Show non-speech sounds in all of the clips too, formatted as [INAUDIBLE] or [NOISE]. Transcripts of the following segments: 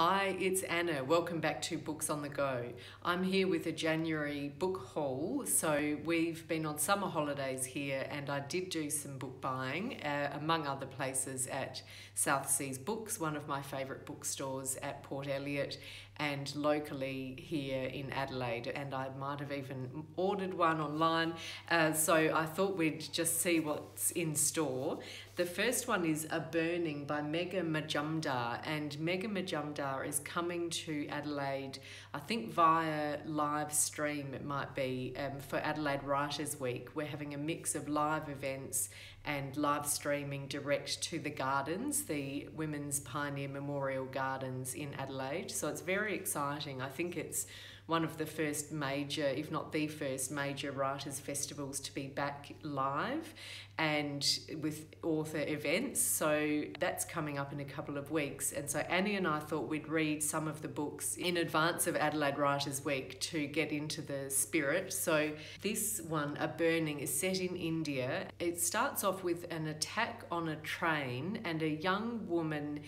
Hi, it's Anna. Welcome back to Books on the Go. I'm here with a January book haul. So, we've been on summer holidays here, and I did do some book buying, uh, among other places, at South Seas Books, one of my favourite bookstores at Port Elliot, and locally here in Adelaide. And I might have even ordered one online. Uh, so, I thought we'd just see what's in store. The first one is A Burning by Megha Majumdar, and Megha Majumdar is coming to Adelaide, I think via live stream it might be, um, for Adelaide Writers Week. We're having a mix of live events and live streaming direct to the gardens, the Women's Pioneer Memorial Gardens in Adelaide. So it's very exciting. I think it's one of the first major, if not the first major writers' festivals to be back live and with author events. So that's coming up in a couple of weeks. And so Annie and I thought we'd read some of the books in advance of Adelaide Writers Week to get into the spirit. So this one, A Burning, is set in India. It starts off with an attack on a train and a young woman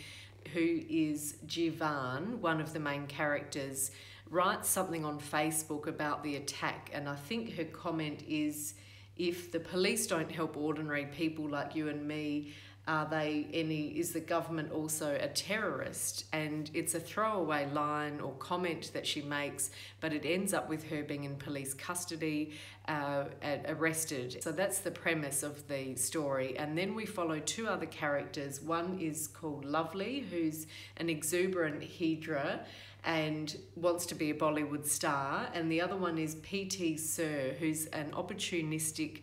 who is Jivan, one of the main characters writes something on Facebook about the attack, and I think her comment is if the police don't help ordinary people like you and me, are they any is the government also a terrorist? And it's a throwaway line or comment that she makes but it ends up with her being in police custody uh, arrested. So that's the premise of the story. And then we follow two other characters. One is called lovely who's an exuberant hijra and wants to be a Bollywood star, and the other one is PT Sir, who's an opportunistic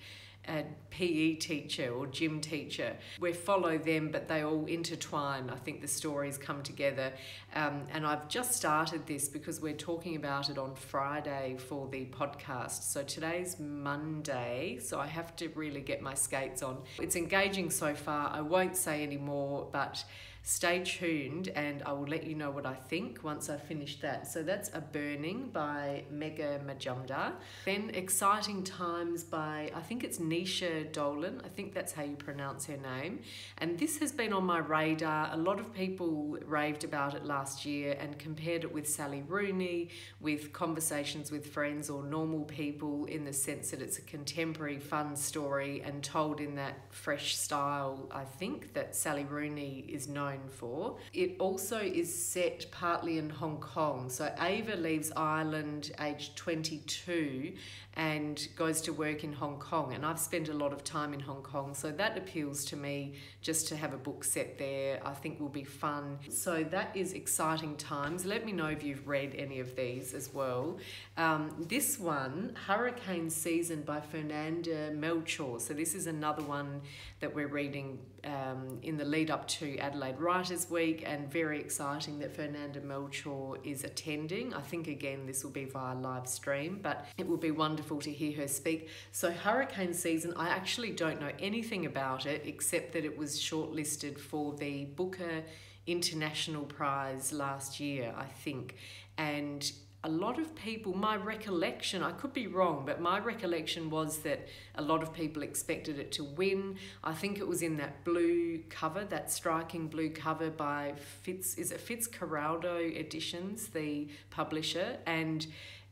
uh, PE teacher or gym teacher. We follow them, but they all intertwine. I think the stories come together. Um, and I've just started this because we're talking about it on Friday for the podcast. So today's Monday, so I have to really get my skates on. It's engaging so far. I won't say any more, but Stay tuned and I will let you know what I think once I've finished that. So that's A Burning by Megha Majumdar. Then Exciting Times by, I think it's Naoise Dolan. I think that's how you pronounce her name. And this has been on my radar. A lot of people raved about it last year and compared it with Sally Rooney, with Conversations with Friends or Normal People in the sense that it's a contemporary fun story and told in that fresh style, I think, that Sally Rooney is known known for. It also is set partly in Hong Kong. So Ava leaves Ireland aged 22 and goes to work in Hong Kong. And I've spent a lot of time in Hong Kong, so that appeals to me just to have a book set there. I think will be fun. So that is exciting times. Let me know if you've read any of these as well. Um, this one, Hurricane Season by Fernanda Melchor. So this is another one that we're reading um, in the lead up to Adelaide Writers Week, and very exciting that Fernanda Melchor is attending. I think again this will be via live stream, but it will be wonderful to hear her speak. So, hurricane season, I actually don't know anything about it except that it was shortlisted for the Booker International Prize last year, I think, and a lot of people, my recollection, I could be wrong, but my recollection was that a lot of people expected it to win. I think it was in that blue cover, that striking blue cover by Fitz, is it Fitzcarraldo Editions, the publisher, and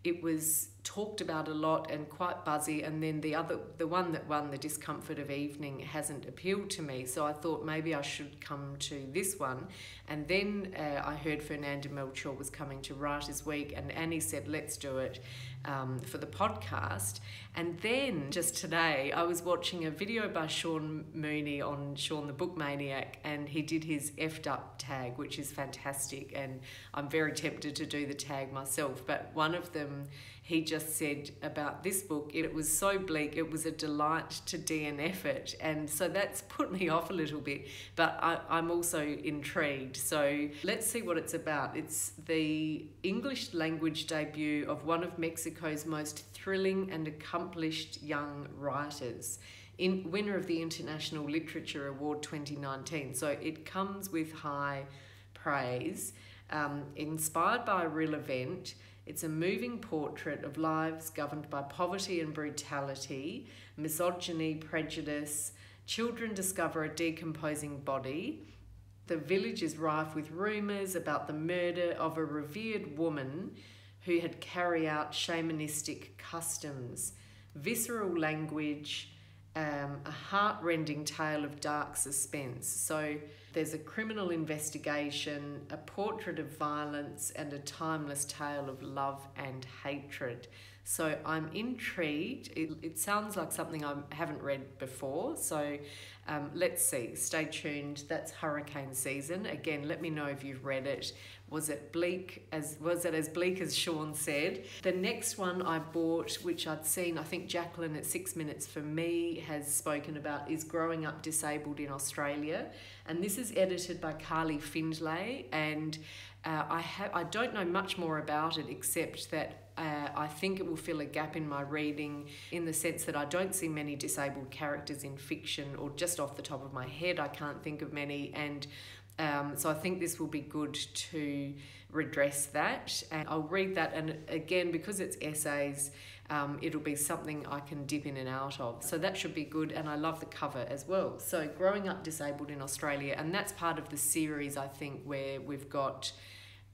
it was talked about a lot and quite buzzy and then the other the one that won the discomfort of evening hasn't appealed to me. So i thought maybe i should come to this one. And then uh, i heard fernanda melchor was coming to writers week and annie said let's do it um, for the podcast. And then just today i was watching a video by sean mooney on sean the book maniac and he did his effed up tag which is fantastic and i'm very tempted to do the tag myself but one of them he just said about this book, it was so bleak, it was a delight to DNF it. And so that's put me [LAUGHS] off a little bit, but I, I'm also intrigued. So let's see what it's about. It's the English language debut of one of Mexico's most thrilling and accomplished young writers. In, winner of the International Literature Award 2019. So it comes with high praise, um, inspired by a real event it's a moving portrait of lives governed by poverty and brutality, misogyny, prejudice. Children discover a decomposing body, The village is rife with rumours about the murder of a revered woman who had carried out shamanistic customs. Visceral language, um, a heart-rending tale of dark suspense. So there's a criminal investigation, a portrait of violence, and a timeless tale of love and hatred. So I'm intrigued. It, it sounds like something I haven't read before. So um, let's see. Stay tuned. That's hurricane season. Again, let me know if you've read it. Was it bleak as was it as bleak as Sean said? The next one I bought, which I'd seen, I think Jacqueline at Six Minutes for Me has spoken about, is Growing Up Disabled in Australia. And this is edited by Carly Findlay. And uh, I have I don't know much more about it except that uh, I think it will fill a gap in my reading in the sense that I don't see many disabled characters in fiction, or just off the top of my head, I can't think of many. And um, so I think this will be good to redress that. And I'll read that, and again, because it's essays, um, it'll be something I can dip in and out of. So that should be good, and I love the cover as well. So, Growing Up Disabled in Australia, and that's part of the series, I think, where we've got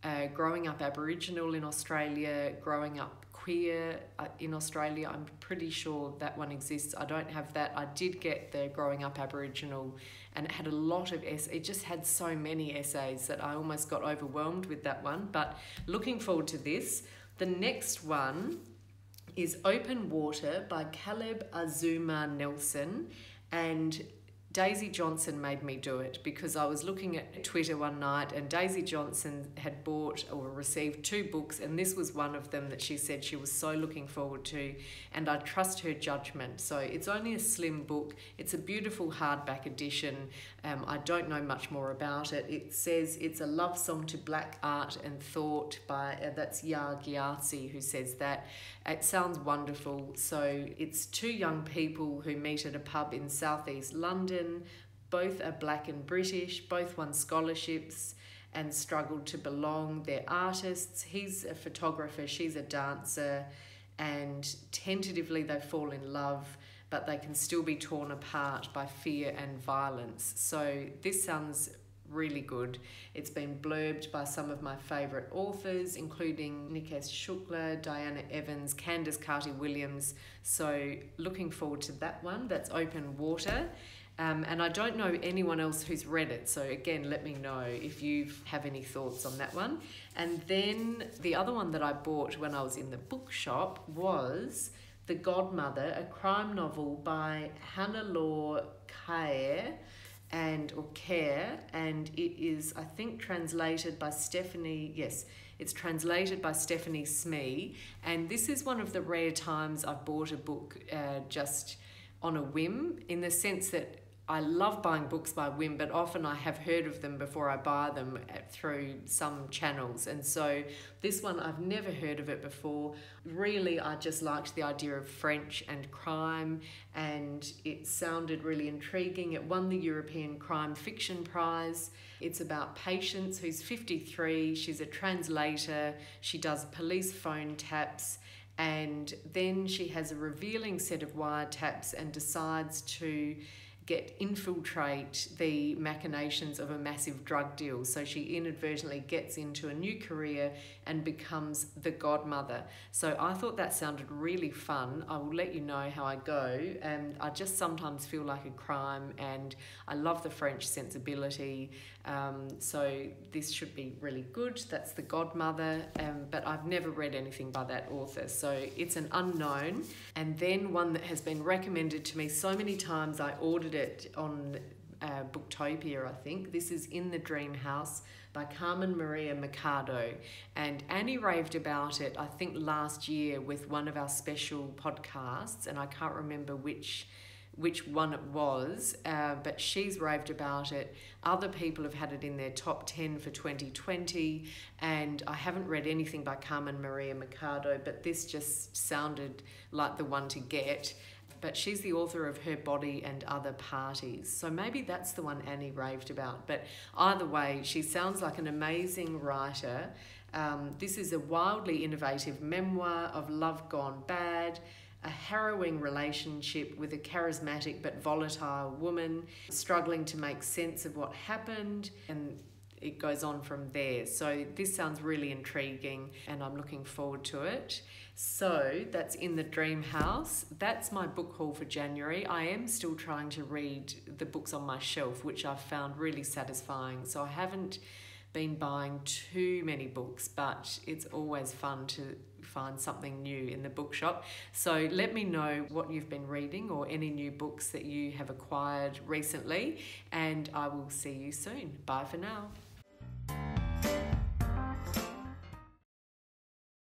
uh, growing up Aboriginal in Australia, growing up queer uh, in Australia. I'm pretty sure that one exists. I don't have that. I did get the growing up Aboriginal, and it had a lot of essays. It just had so many essays that I almost got overwhelmed with that one. But looking forward to this. The next one is Open Water by Caleb Azumah Nelson, and Daisy Johnson made me do it because I was looking at Twitter one night and Daisy Johnson had bought or received two books, and this was one of them that she said she was so looking forward to, and I trust her judgment. So it's only a slim book, it's a beautiful hardback edition. Um, I don't know much more about it. It says it's a love song to black art and thought by uh, that's Yaa Gyasi who says that. It sounds wonderful. So it's two young people who meet at a pub in southeast London. Both are black and British, both won scholarships and struggled to belong. They're artists. He's a photographer, she's a dancer, and tentatively they fall in love, but they can still be torn apart by fear and violence. So this sounds really good. It's been blurbed by some of my favourite authors, including Nikesh Shukla, Diana Evans, Candice Carty Williams. So, looking forward to that one. That's Open Water. Um, and I don't know anyone else who's read it, so again, let me know if you have any thoughts on that one. And then the other one that I bought when I was in the bookshop was The Godmother, a crime novel by Hannah Law Kaye and or Cayre and it is i think translated by stephanie yes it's translated by stephanie smee and this is one of the rare times i've bought a book uh, just on a whim in the sense that I love buying books by whim, but often I have heard of them before I buy them through some channels. And so this one, I've never heard of it before. Really, I just liked the idea of French and crime, and it sounded really intriguing. It won the European Crime Fiction Prize. It's about Patience, who's 53. She's a translator, she does police phone taps and then she has a revealing set of wiretaps and decides to get infiltrate the machinations of a massive drug deal. So she inadvertently gets into a new career and becomes the godmother. So I thought that sounded really fun. I will let you know how I go. And I just sometimes feel like a crime, and I love the French sensibility. Um, so this should be really good. That's the godmother, um, but I've never read anything by that author. So it's an unknown. And then one that has been recommended to me so many times, I ordered it on uh, Booktopia, I think. This is In the Dream House by Carmen Maria Machado. And Annie raved about it, I think, last year with one of our special podcasts, and I can't remember which which one it was, uh, but she's raved about it. Other people have had it in their top 10 for 2020, and I haven't read anything by Carmen Maria Machado, but this just sounded like the one to get but she's the author of Her Body and Other Parties. So maybe that's the one Annie raved about. But either way, she sounds like an amazing writer. Um, this is a wildly innovative memoir of love gone bad. A harrowing relationship with a charismatic but volatile woman, struggling to make sense of what happened, and it goes on from there. So this sounds really intriguing and I'm looking forward to it. So that's in the Dream House. That's my book haul for January. I am still trying to read the books on my shelf, which I've found really satisfying. So I haven't been buying too many books, but it's always fun to find something new in the bookshop. So let me know what you've been reading or any new books that you have acquired recently, and I will see you soon. Bye for now.